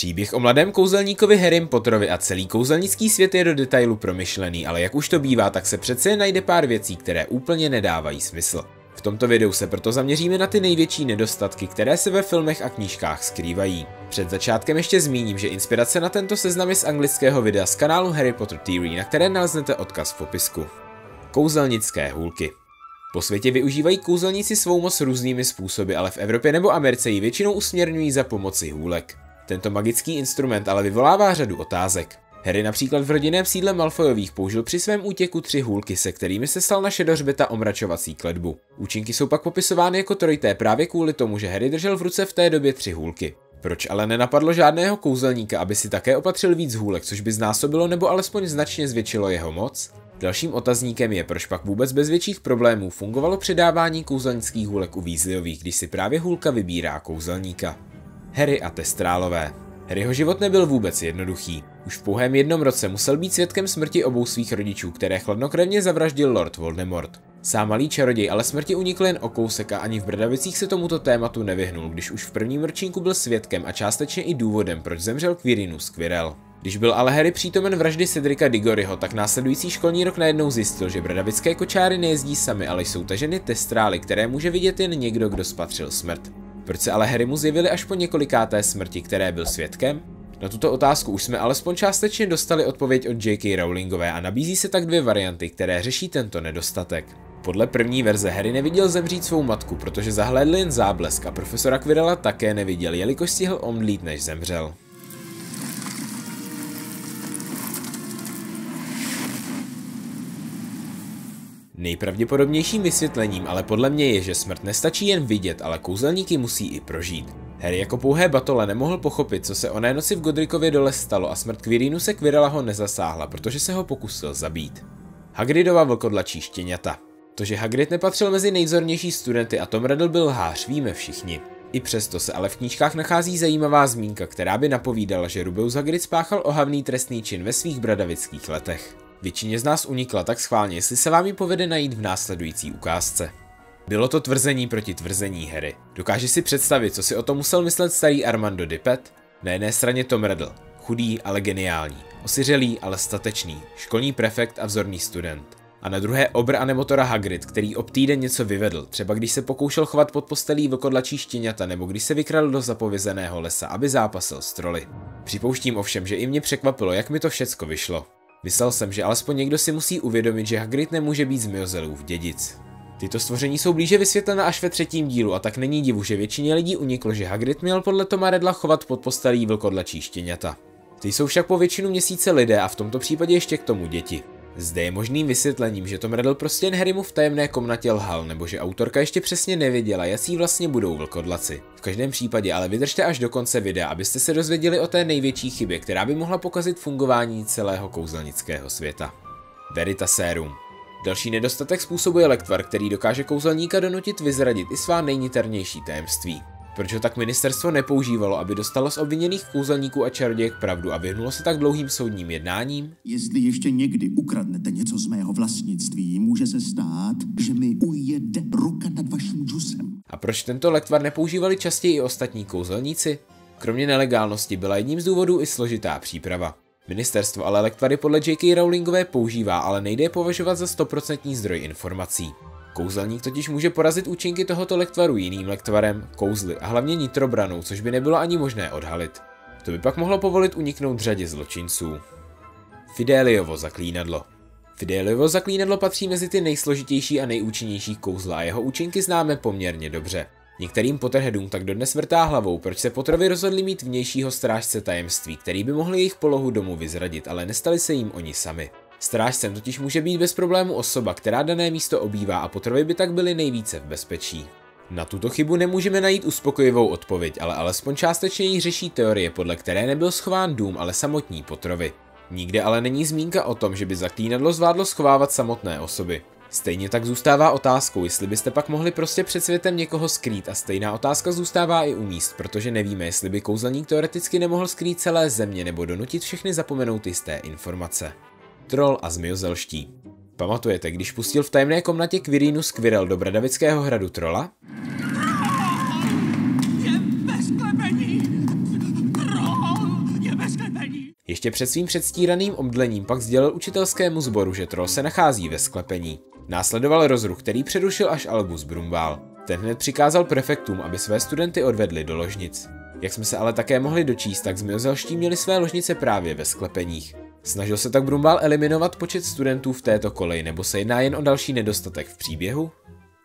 Příběh o mladém kouzelníkovi Harrym Potterovi a celý kouzelnický svět je do detailu promyšlený, ale jak už to bývá, tak se přece najde pár věcí, které úplně nedávají smysl. V tomto videu se proto zaměříme na ty největší nedostatky, které se ve filmech a knížkách skrývají. Před začátkem ještě zmíním, že inspirace na tento seznam je z anglického videa z kanálu Harry Potter Theory, na které naleznete odkaz v popisku. Kouzelnické hůlky po světě využívají kouzelníci svou moc různými způsoby, ale v Evropě nebo Americe ji většinou usměrňují za pomoci hůlek. Tento magický instrument ale vyvolává řadu otázek. Harry například v rodinném sídle Malfoyových použil při svém útěku tři hůlky, se kterými se stal na šedořbeta omračovací kledbu. Účinky jsou pak popisovány jako trojité právě kvůli tomu, že Harry držel v ruce v té době tři hůlky. Proč ale nenapadlo žádného kouzelníka, aby si také opatřil víc hůlek, což by znásobilo nebo alespoň značně zvětšilo jeho moc? Dalším otazníkem je, proč pak vůbec bez větších problémů fungovalo předávání kouzelnických hůlek u Weasleyových, když si právě hůlka vybírá kouzelníka. Harry a Testrálové Harryho život nebyl vůbec jednoduchý. Už v pouhém jednom roce musel být svědkem smrti obou svých rodičů, které chladnokrevně zavraždil Lord Voldemort. Sám malý čaroděj ale smrti unikl jen o kousek a ani v Brdavicích se tomuto tématu nevyhnul, když už v prvním ročníku byl svědkem a částečně i důvodem, proč zemřel Quirinus Quirrell. Když byl ale Harry přítomen vraždy Cedrika Digoryho, tak následující školní rok najednou zjistil, že bradavické kočáry nejezdí sami, ale jsou taženy testrály, které může vidět jen někdo, kdo spatřil smrt. Proč se ale Harry mu zjevili až po několikáté smrti, které byl svědkem? Na tuto otázku už jsme alespoň částečně dostali odpověď od J.K. Rowlingové a nabízí se tak dvě varianty, které řeší tento nedostatek. Podle první verze Harry neviděl zemřít svou matku, protože zahlédl jen záblesk a profesora Quirrella také neviděl, jelikož stihl omdlít než zemřel. Nejpravděpodobnějším vysvětlením ale podle mě je, že smrt nestačí jen vidět, ale kouzelníky musí i prožít. Harry jako pouhé batole nemohl pochopit, co se oné noci v Godrikově dole stalo a smrt Quirinu se Quirrella ho nezasáhla, protože se ho pokusil zabít. Hagridova vlkodlačí štěňata. To, že Hagrid nepatřil mezi nejvzornější studenty a Tom Riddle byl hář, víme všichni. I přesto se ale v knížkách nachází zajímavá zmínka, která by napovídala, že Rubeus Hagrid spáchal ohavný trestný čin ve svých bradavických letech. Většině z nás unikla, tak schválně, jestli se vám ji povede najít v následující ukázce. Bylo to tvrzení proti tvrzení Harry. Dokáže si představit, co si o tom musel myslet starý Armando Dippet? Na jedné straně Tom Riddle, chudý, ale geniální, osiřelý, ale statečný, školní prefekt a vzorný student. A na druhé obr a nemotora Hagrid, který ob týden něco vyvedl, třeba když se pokoušel chovat pod postelí vlkodlačí štěňata nebo když se vykradl do zapovězeného lesa, aby zápasil s troly. Připouštím ovšem, že i mě překvapilo, jak mi to všecko vyšlo. Myslel jsem, že alespoň někdo si musí uvědomit, že Hagrid nemůže být z Miozelův dědic. Tyto stvoření jsou blíže vysvětlena až ve třetím dílu a tak není divu, že většině lidí uniklo, že Hagrid měl podle Toma Redla chovat pod postelí vlkodlačí štěňata. Ty jsou však po většinu měsíce lidé a v tomto případě ještě k tomu děti. Zde je možným vysvětlením, že Tom Riddle prostě jen Harrymu v tajemné komnatě lhal, nebo že autorka ještě přesně nevěděla, jaký vlastně budou vlkodlaci. V každém případě ale vydržte až do konce videa, abyste se dozvěděli o té největší chybě, která by mohla pokazit fungování celého kouzelnického světa. Veritaserum. Další nedostatek způsobuje lektvar, který dokáže kouzelníka donutit vyzradit i svá nejniternější tajemství. Proč ho tak ministerstvo nepoužívalo, aby dostalo z obviněných kouzelníků a čarodějek pravdu a vyhnulo se tak dlouhým soudním jednáním? Jestli ještě někdy ukradnete něco z mého vlastnictví, může se stát, že mi ujede ruka nad vaším džusem. A proč tento lektvar nepoužívali častěji i ostatní kouzelníci? Kromě nelegálnosti byla jedním z důvodů i složitá příprava. Ministerstvo ale lektvary podle J.K. Rowlingové používá, ale nejde je považovat za 100% zdroj informací. Kouzelník totiž může porazit účinky tohoto lektvaru jiným lektvarem, kouzly a hlavně nitrobranou, což by nebylo ani možné odhalit. To by pak mohlo povolit uniknout řadě zločinců. Fideliovo zaklínadlo Fideliovo zaklínadlo patří mezi ty nejsložitější a nejúčinnější kouzla a jeho účinky známe poměrně dobře. Některým Potterheadům tak dodnes vrtá hlavou, proč se Potterovi rozhodli mít vnějšího strážce tajemství, který by mohli jejich polohu domu vyzradit, ale nestali se jim oni sami. Strážcem totiž může být bez problému osoba, která dané místo obývá a Potterovi by tak byli nejvíce v bezpečí. Na tuto chybu nemůžeme najít uspokojivou odpověď, ale alespoň částečně ji řeší teorie, podle které nebyl schován dům, ale samotní Potterovi. Nikde ale není zmínka o tom, že by zaklínadlo zvládlo schovávat samotné osoby. Stejně tak zůstává otázkou, jestli byste pak mohli prostě před světem někoho skrýt a stejná otázka zůstává i u míst, protože nevíme, jestli by kouzelník teoreticky nemohl skrýt celé země nebo donutit všechny zapomenout jisté informace. Troll a zmiozelští. Pamatujete, když pustil v tajemné komnatě Quirinus Squirrel do Bradavického hradu trola? Ještě před svým předstíraným omdlením pak sdělil učitelskému sboru, že troll se nachází ve sklepení. Následoval rozruch, který přerušil až Albus Brumbál. Ten hned přikázal prefektům, aby své studenty odvedli do ložnic. Jak jsme se ale také mohli dočíst, tak zmiozelští měli své ložnice právě ve sklepeních. Snažil se tak Brumbál eliminovat počet studentů v této koleji, nebo se jedná jen o další nedostatek v příběhu?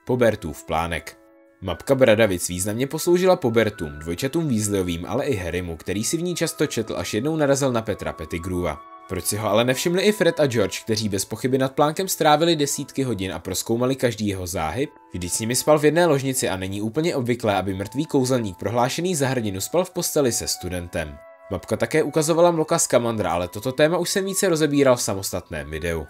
Pobertův plánek. Mapka Bradavic významně posloužila Pobertům, dvojčatům Weasleyovým, ale i Harrymu, který si v ní často četl, až jednou narazil na Petra Pettigrewa. Proč si ho ale nevšimli i Fred a George, kteří bez pochyby nad plánkem strávili desítky hodin a proskoumali každý jeho záhyb? Vždyť s nimi spal v jedné ložnici a není úplně obvyklé, aby mrtvý kouzelník prohlášený za hrdinu spal v posteli se studentem. Mapka také ukazovala mloka z Kamandra, ale toto téma už jsem více rozebíral v samostatném videu.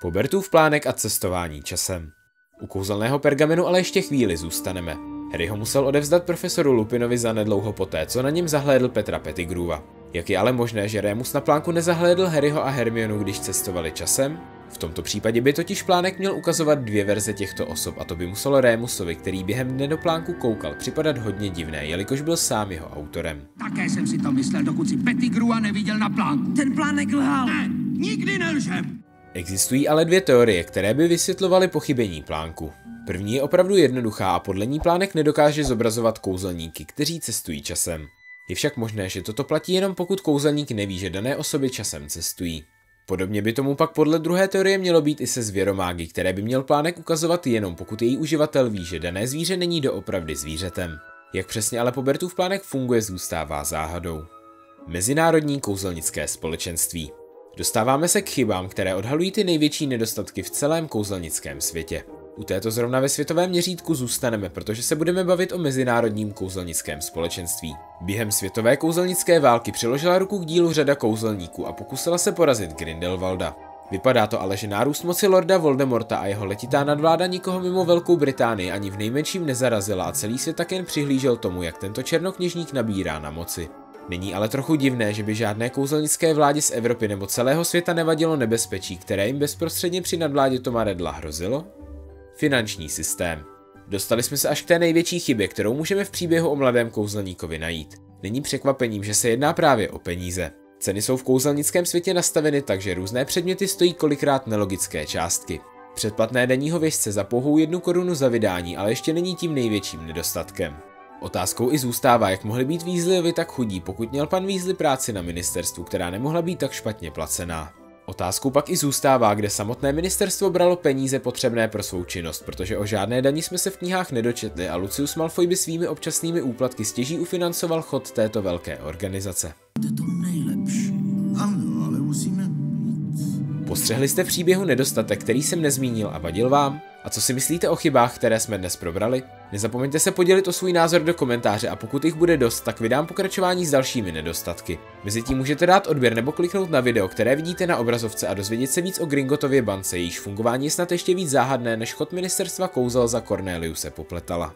Pobertův plánek a cestování časem. U kouzelného pergamenu ale ještě chvíli zůstaneme. Harry ho musel odevzdat profesoru Lupinovi za nedlouho poté, co na něm zahlédl Petra Pettigrewa. Jak je ale možné, že Remus na plánku nezahlédl Harryho a Hermionu, když cestovali časem? V tomto případě by totiž plánek měl ukazovat dvě verze těchto osob a to by muselo Remusovi, který během dne do plánku koukal, připadat hodně divné, jelikož byl sám jeho autorem. Také jsem si to myslel, dokud si Pettigrua neviděl na plánku. Ten plánek lhal. Ne, nikdy nelžem. Existují ale dvě teorie, které by vysvětlovaly pochybení plánku. První je opravdu jednoduchá a podle ní plánek nedokáže zobrazovat kouzelníky, kteří cestují časem. Je však možné, že toto platí jenom pokud kouzelník neví, že dané osoby časem cestují. Podobně by tomu pak podle druhé teorie mělo být i se zvěromágy, které by měl plánek ukazovat jenom pokud její uživatel ví, že dané zvíře není doopravdy zvířetem. Jak přesně ale Pobertův plánek funguje, zůstává záhadou. Mezinárodní kouzelnické společenství. Dostáváme se k chybám, které odhalují ty největší nedostatky v celém kouzelnickém světě. U této zrovna ve světovém měřítku zůstaneme, protože se budeme bavit o mezinárodním kouzelnickém společenství. Během světové kouzelnické války přiložila ruku k dílu řada kouzelníků a pokusila se porazit Grindelwalda. Vypadá to ale, že nárůst moci Lorda Voldemorta a jeho letitá nadvláda nikoho mimo Velkou Británii ani v nejmenším nezarazila a celý svět tak jen přihlížel tomu, jak tento černokněžník nabírá na moci. Není ale trochu divné, že by žádné kouzelnické vládě z Evropy nebo celého světa nevadilo nebezpečí, které jim bezprostředně při nadvládě Toma Redla hrozilo? Finanční systém. Dostali jsme se až k té největší chybě, kterou můžeme v příběhu o mladém kouzelníkovi najít. Není překvapením, že se jedná právě o peníze. Ceny jsou v kouzelnickém světě nastaveny tak, že různé předměty stojí kolikrát nelogické částky. Předplatné denního věžce za pouhou jednu korunu za vydání ale ještě není tím největším nedostatkem. Otázkou i zůstává, jak mohli být Weasleyovi tak chudí, pokud měl pan Weasley práci na ministerstvu, která nemohla být tak špatně placená. Otázkou pak i zůstává, kde samotné ministerstvo bralo peníze potřebné pro svou činnost, protože o žádné daní jsme se v knihách nedočetli a Lucius Malfoy by svými občasnými úplatky stěží ufinancoval chod této velké organizace. To nejlepší. Ano, ale musíme. Postřehli jste v příběhu nedostatek, který jsem nezmínil a vadil vám? A co si myslíte o chybách, které jsme dnes probrali? Nezapomeňte se podělit o svůj názor do komentáře a pokud jich bude dost, tak vydám pokračování s dalšími nedostatky. Mezitím můžete dát odběr nebo kliknout na video, které vidíte na obrazovce a dozvědět se víc o Gringotově bance, jejíž fungování je snad ještě víc záhadné než chod ministerstva kouzel za Corneliuse popletala.